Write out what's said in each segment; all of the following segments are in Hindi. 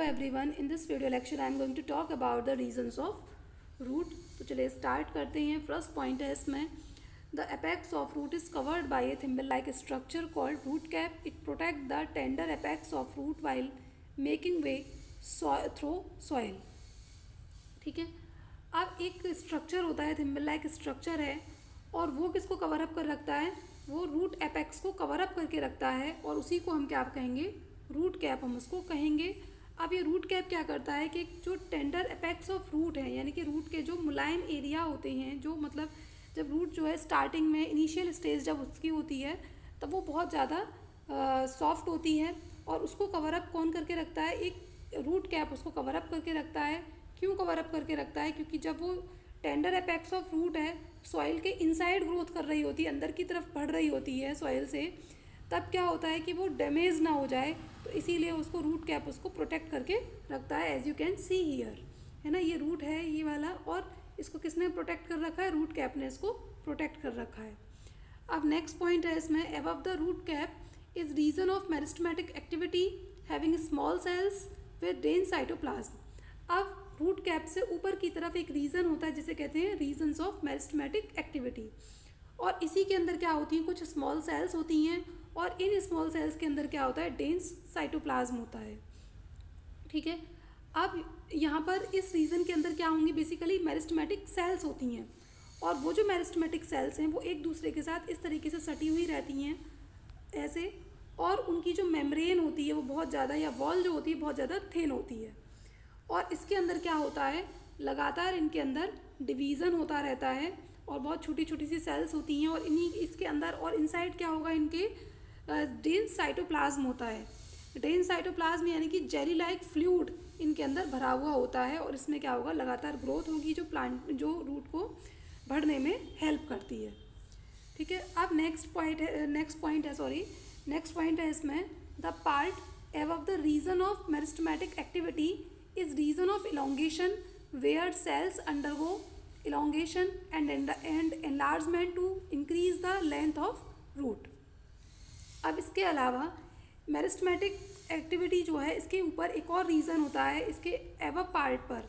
Hello everyone in this video lecture I am going to talk about the regions of root तो चलिए स्टार्ट करते हैं। फ़र्स्ट पॉइंट है इसमें the apex of root is covered by a thimble like structure called root cap it protect the tender apex of root while making way through soil ठीक है? अब एक स्ट्रक्चर होता है थिम्बल लाइक स्ट्रक्चर है, और वो किसको कवर अप कर रखता है? वो रूट एपेक्स को कवर अप करके रखता है, और उसी को हम क्या कहेंगे? रूट कैप हम उसको कहेंगे। अब ये रूट कैप क्या करता है कि जो टेंडर अपेक्स ऑफ़ रूट है, यानी कि रूट के जो मुलायम एरिया होते हैं, जो मतलब जब रूट जो है स्टार्टिंग में इनिशियल स्टेज जब उसकी होती है, तब वो बहुत ज़्यादा सॉफ्ट होती है और उसको कवर अप कौन करके रखता है? एक रूट कैप उसको कवर अप करके रखता है। क्यों कवर अप करके रखता है? क्योंकि जब वो टेंडर अपेक्स ऑफ़ रूट है सॉइल के इनसाइड ग्रोथ कर रही होती है, अंदर की तरफ़ बढ़ रही होती है सॉइल से तब क्या होता है कि वो डैमेज ना हो जाए तो इसीलिए उसको रूट कैप उसको प्रोटेक्ट करके रखता है as you can see here है ना? ये रूट है, ये वाला, और इसको किसने प्रोटेक्ट कर रखा है? रूट कैप ने इसको प्रोटेक्ट कर रखा है। अब नेक्स्ट पॉइंट है इसमें above the root cap is region of meristematic activity having small cells with dense cytoplasm अब रूट कैप से ऊपर की तरफ़ एक रीजन होता है, जिसे कहते हैं रीजन्स ऑफ़ मेरिस्टमेटिक एक्टिविटी और इसी के अंदर क्या होती हैं? कुछ स्मॉल सेल्स होती हैं और इन स्मॉल सेल्स के अंदर क्या होता है? डेंस साइटोप्लाज्म होता है। ठीक है? अब यहाँ पर इस रीजन के अंदर क्या होंगी? बेसिकली मेरिस्टमेटिक सेल्स होती हैं। और वो जो मेरिस्टमेटिक सेल्स हैं, वो एक दूसरे के साथ इस तरीके से सटी हुई रहती हैं, ऐसे। और उनकी जो मेम्ब्रेन होती है, वो बहुत ज़्यादा या वॉल जो होती है, बहुत ज़्यादा थिन होती है। और इसके अंदर क्या होता है? लगातार इनके अंदर डिवीज़न होता रहता है और बहुत छोटी छोटी सी सेल्स होती हैं और इन्हीं इसके अंदर और इनसाइड क्या होगा इनके? डेंस साइटोप्लाज्म होता है। डेंस साइटोप्लाज्म यानी कि जेली लाइक फ्लूड इनके अंदर भरा हुआ होता है और इसमें क्या होगा, लगातार ग्रोथ होगी, जो प्लांट, जो रूट को बढ़ने में हेल्प करती है। ठीक है, अब नेक्स्ट पॉइंट है, नेक्स्ट पॉइंट है, सॉरी, नेक्स्ट पॉइंट है इसमें the part above of the region of meristematic activity is region of elongation, where cells under undergo elongation and and enlargement to increase the length of root. अब इसके अलावा मेरिस्टमेटिक एक्टिविटी जो है, इसके ऊपर एक और रीज़न होता है, इसके एव पार्ट पर।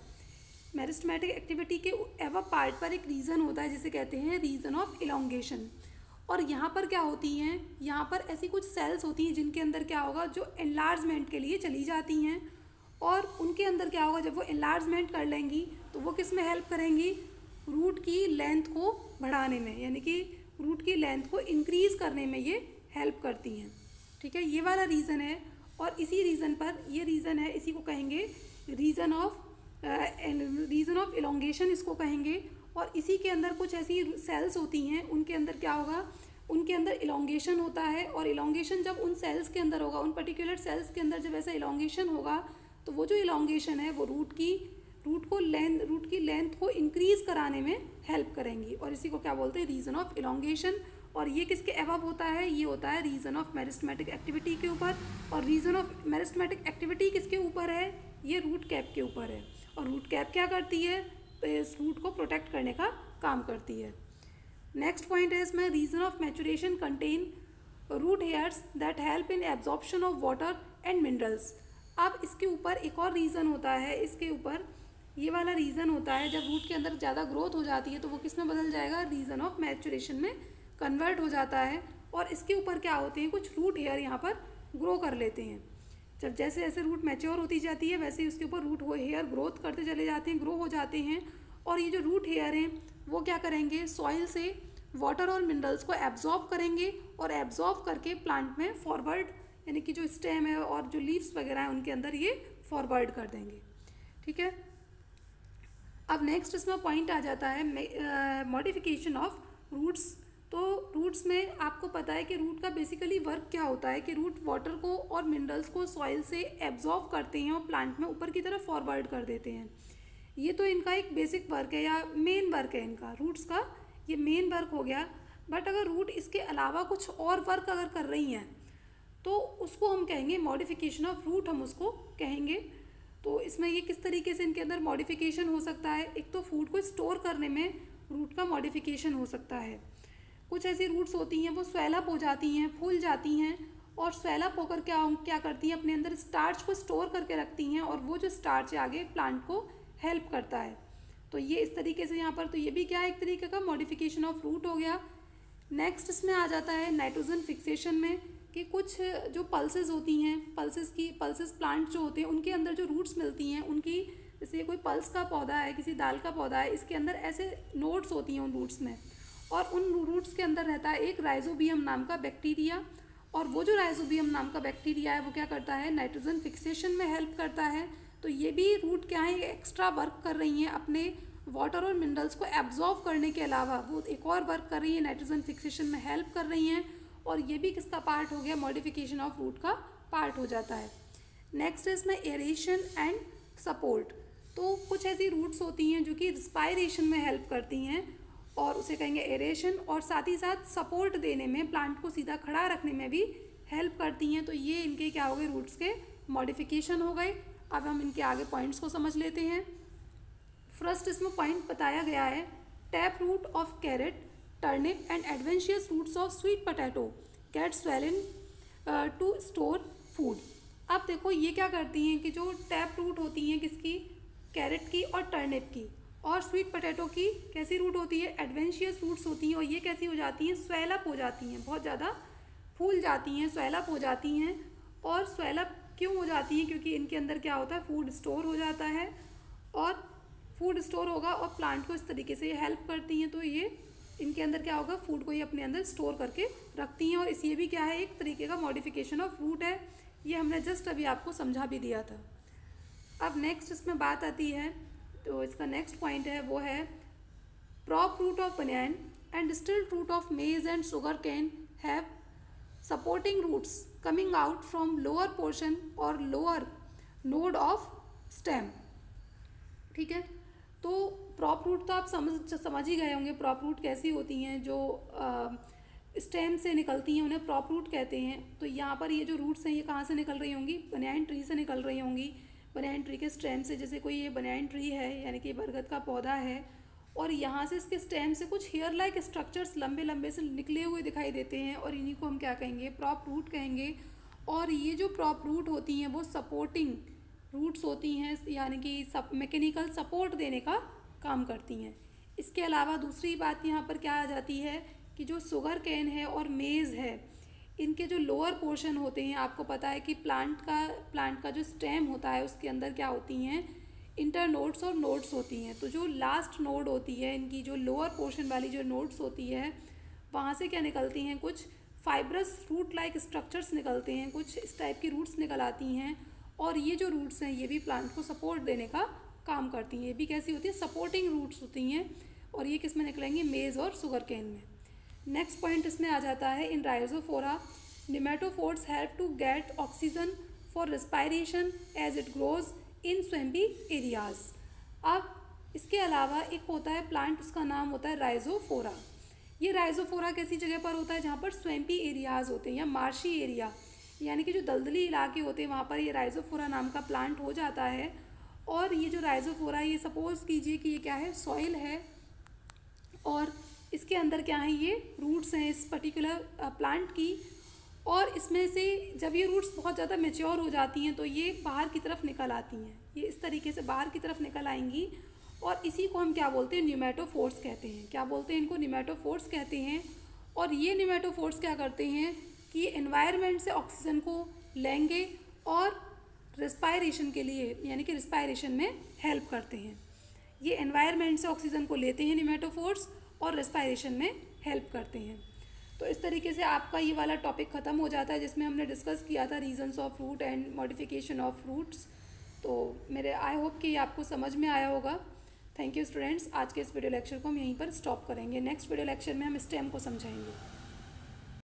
मेरिस्टमेटिक एक्टिविटी के एव पार्ट पर एक रीज़न होता है, जिसे कहते हैं रीज़न ऑफ़ इलोंगेशन और यहाँ पर क्या होती हैं? यहाँ पर ऐसी कुछ सेल्स होती हैं, जिनके अंदर क्या होगा, जो एनलार्जमेंट के लिए चली जाती हैं। और उनके अंदर क्या होगा, जब वो एनलार्जमेंट कर लेंगी तो वो किसमें हेल्प करेंगी? रूट की लेंथ को बढ़ाने में, यानी कि रूट की लेंथ को इंक्रीज़ करने में ये हेल्प करती हैं। ठीक है? ये वाला रीज़न है और इसी रीज़न पर ये रीज़न है, इसी को कहेंगे region of region of elongation इसको कहेंगे। और इसी के अंदर कुछ ऐसी सेल्स होती हैं, उनके अंदर क्या होगा? उनके अंदर इलोंगेशन होता है और इलोंगेशन जब उन सेल्स के अंदर होगा, उन पर्टिकुलर सेल्स के अंदर जब ऐसा इलोंगेशन होगा तो वो जो इलोंगेशन है, वो रूट की रूट को लेंथ रूट की लेंथ को इंक्रीज़ कराने में हेल्प करेंगी। और इसी को क्या बोलते हैं? रीज़न ऑफ़ इलोंगेशन और ये किसके एवब होता है? ये होता है रीज़न ऑफ़ मेरिस्टमेटिक एक्टिविटी के ऊपर। और रीज़न ऑफ़ मेरिस्टमेटिक एक्टिविटी किसके ऊपर है? ये रूट कैप के ऊपर है। और रूट कैप क्या करती है? इस रूट को प्रोटेक्ट करने का काम करती है। नेक्स्ट पॉइंट है इसमें region of maturation contain root hairs that help in absorption of water and minerals अब इसके ऊपर एक और रीज़न होता है। इसके ऊपर ये वाला रीज़न होता है, जब रूट के अंदर ज़्यादा ग्रोथ हो जाती है तो वो किसमें बदल जाएगा? रीज़न ऑफ़ मैचुरेशन में कन्वर्ट हो जाता है और इसके ऊपर क्या होते हैं, कुछ रूट हेयर यहाँ पर ग्रो कर लेते हैं। जब जैसे जैसे रूट मैच्योर होती जाती है, वैसे ही उसके ऊपर रूट हेयर ग्रोथ करते चले जाते हैं ग्रो हो जाते हैं। और ये जो रूट हेयर हैं, वो क्या करेंगे सॉइल से वाटर और मिनरल्स को एब्जॉर्ब करेंगे और एब्जॉर्ब करके प्लांट में फॉरवर्ड यानी कि जो स्टेम है और जो लीव्स वगैरह हैं, उनके अंदर ये फॉरवर्ड कर देंगे। ठीक है? अब नेक्स्ट इसमें पॉइंट आ जाता है मॉडिफिकेशन ऑफ़ रूट्स तो रूट्स में आपको पता है कि रूट का बेसिकली वर्क क्या होता है कि रूट वाटर को और मिनरल्स को सॉइल से एब्जॉर्व करते हैं और प्लांट में ऊपर की तरफ़ फॉरवर्ड कर देते हैं। ये तो इनका एक बेसिक वर्क है या मेन वर्क है इनका। रूट्स का ये मेन वर्क हो गया। बट अगर रूट इसके अलावा कुछ और वर्क अगर कर रही हैं तो उसको हम कहेंगे मॉडिफिकेशन ऑफ़ रूट हम उसको कहेंगे। तो इसमें ये किस तरीके से इनके अंदर मॉडिफिकेशन हो सकता है? एक तो फ़ूड को स्टोर करने में रूट का मॉडिफिकेशन हो सकता है। कुछ ऐसी रूट्स होती हैं, वो स्वेलअप हो जाती हैं, फूल जाती हैं और स्वेलअप होकर क्या क्या करती हैं, अपने अंदर स्टार्च को स्टोर करके रखती हैं और वो जो स्टार्च है आगे प्लांट को हेल्प करता है। तो ये इस तरीके से यहाँ पर तो ये भी क्या एक तरीके का मॉडिफिकेशन ऑफ़ रूट हो गया। नेक्स्ट इसमें आ जाता है नाइट्रोजन फिक्सेशन में कि कुछ जो पल्सेस होती हैं पल्सेस की पल्सेस प्लांट जो होते हैं, उनके अंदर जो रूट्स मिलती हैं, उनकी, जैसे कोई पल्स का पौधा है, किसी दाल का पौधा है, इसके अंदर ऐसे नोट्स होती हैं उन रूट्स में। और उन रूट्स के अंदर रहता है एक राइजोबियम नाम का बैक्टीरिया और वो जो राइजोबियम नाम का बैक्टीरिया है, वो क्या करता है? नाइट्रोजन फिक्सेशन में हेल्प करता है। तो ये भी रूट क्या है? एक्स्ट्रा वर्क कर रही हैं अपने वाटर और मिनरल्स को एब्जॉर्व करने के अलावा। वो एक और वर्क कर रही है नाइट्रोजन फिक्सेशन में हेल्प कर रही हैं और ये भी किसका पार्ट हो गया? मॉडिफिकेशन ऑफ़ रूट का पार्ट हो जाता है। नेक्स्ट है इसमें एरेशन एंड सपोर्ट तो कुछ ऐसी रूट्स होती हैं जो कि रिस्पायरेशन में हेल्प करती हैं। और उसे कहेंगे एरेशन और साथ ही साथ सपोर्ट देने में प्लांट को सीधा खड़ा रखने में भी हेल्प करती हैं। तो ये इनके क्या हो गए रूट्स के मॉडिफिकेशन हो गए। अब हम इनके आगे पॉइंट्स को समझ लेते हैं। फ़र्स्ट इसमें पॉइंट बताया गया है tap root of carrot turnip and adventitious roots of sweet potato get swollen to store food अब देखो ये क्या करती हैं कि जो टैप रूट होती हैं किसकी कैरेट की और टर्निप की। और स्वीट पटेटो की कैसी रूट होती है? एडवेंशियस रूट्स होती हैं और ये कैसी हो जाती हैं? स्वेलअप हो जाती हैं। बहुत ज़्यादा फूल जाती हैं स्वेलअप हो जाती हैं और स्वेलअप क्यों हो जाती हैं? क्योंकि इनके अंदर क्या होता है? फ़ूड स्टोर हो जाता है और फ़ूड स्टोर होगा और प्लांट को इस तरीके से हेल्प करती हैं। तो ये इनके अंदर क्या होगा? फ़ूड को ये अपने अंदर स्टोर करके रखती हैं और इस ये भी क्या है? एक तरीके का मॉडिफिकेशन ऑफ़ फ्रूट है। ये हमने जस्ट अभी आपको समझा भी दिया था। अब नेक्स्ट इसमें बात आती है तो इसका नेक्स्ट पॉइंट है, वो है prop root of banyan and stilt root of maize and sugar cane have supporting roots coming out from lower portion और लोअर नोड ऑफ़ स्टेम ठीक है? तो प्रॉप रूट तो आप समझ समझ ही गए होंगे प्रॉप रूट कैसी होती हैं, जो स्टेम से निकलती हैं, उन्हें प्रॉप रूट कहते हैं। तो यहाँ पर ये जो रूट्स हैं, ये कहाँ से निकल रही होंगी? बनियान ट्री से निकल रही होंगी। बनाइन ट्री के स्टेम से, जैसे कोई ये बनाइन ट्री है, यानी कि बरगद का पौधा है, और यहाँ से इसके स्टेम से कुछ हेयर लाइक स्ट्रक्चर्स लंबे लंबे से निकले हुए दिखाई देते हैं, और इन्हीं को हम क्या कहेंगे? प्रॉप रूट कहेंगे। और ये जो प्रॉप रूट होती हैं, वो सपोर्टिंग रूट्स होती हैं, यानी कि सब मैकेनिकल सपोर्ट देने का काम करती हैं। इसके अलावा दूसरी बात यहाँ पर क्या आ जाती है कि जो शुगर कैन है और मेज़ है इनके जो लोअर पोर्शन होते हैं, आपको पता है कि प्लांट का प्लांट का जो स्टेम होता है, उसके अंदर क्या होती हैं? इंटर नोड्स और नोड्स होती हैं। तो जो लास्ट नोड होती है, इनकी जो लोअर पोर्शन वाली जो नोड्स होती है, वहाँ से क्या निकलती हैं? कुछ फाइब्रस रूट लाइक स्ट्रक्चर्स निकलते हैं, कुछ इस टाइप की रूट्स निकल आती हैं और ये जो रूट्स हैं, ये भी प्लांट को सपोर्ट देने का काम करती हैं। ये भी कैसी होती है? सपोर्टिंग रूट्स होती हैं और ये किसमें निकलेंगे? मेज़ और शुगर केन में। नेक्स्ट पॉइंट इसमें आ जाता है, in Rhizophora pneumatophores help to get oxygen for respiration as it grows in swampy areas अब इसके अलावा एक होता है प्लांट उसका नाम होता है राइजोफोरा ये राइजोफोरा कैसी जगह पर होता है? जहाँ पर स्वेम्पी एरियाज़ होते हैं या मार्शी एरिया यानी कि जो दलदली इलाके होते हैं, वहाँ पर ये राइजोफोरा नाम का प्लांट हो जाता है. और ये जो राइजोफोरा ये सपोज़ कीजिए कि ये क्या है? सॉइल है. और इसके अंदर क्या है, ये रूट्स हैं इस पर्टिकुलर प्लांट की। और इसमें से जब ये रूट्स बहुत ज़्यादा मेच्योर हो जाती हैं तो ये बाहर की तरफ़ निकल आती हैं। ये इस तरीके से बाहर की तरफ़ निकल आएँगी। और इसी को हम क्या बोलते हैं न्यूमेटोफोर्स कहते हैं। क्या बोलते हैं इनको? न्यूमेटोफोर्स कहते हैं। और ये न्यूमेटोफोर्स क्या करते हैं कि इन्वायरमेंट से ऑक्सीजन को लेंगे और रिस्पायरेशन के लिए, यानी कि रिस्पायरेशन में हेल्प करते हैं। ये एनवायरनमेंट से ऑक्सीजन को लेते हैं निमेटोफोर्स और रेस्पायरेशन में हेल्प करते हैं। तो इस तरीके से आपका ये वाला टॉपिक ख़त्म हो जाता है, जिसमें हमने डिस्कस किया था reasons of fruit and modification of fruits तो मेरे आई होप कि ये आपको समझ में आया होगा। थैंक यू स्टूडेंट्स आज के इस वीडियो लेक्चर को हम यहीं पर स्टॉप करेंगे। नेक्स्ट वीडियो लेक्चर में हम स्टेम को समझाएँगे।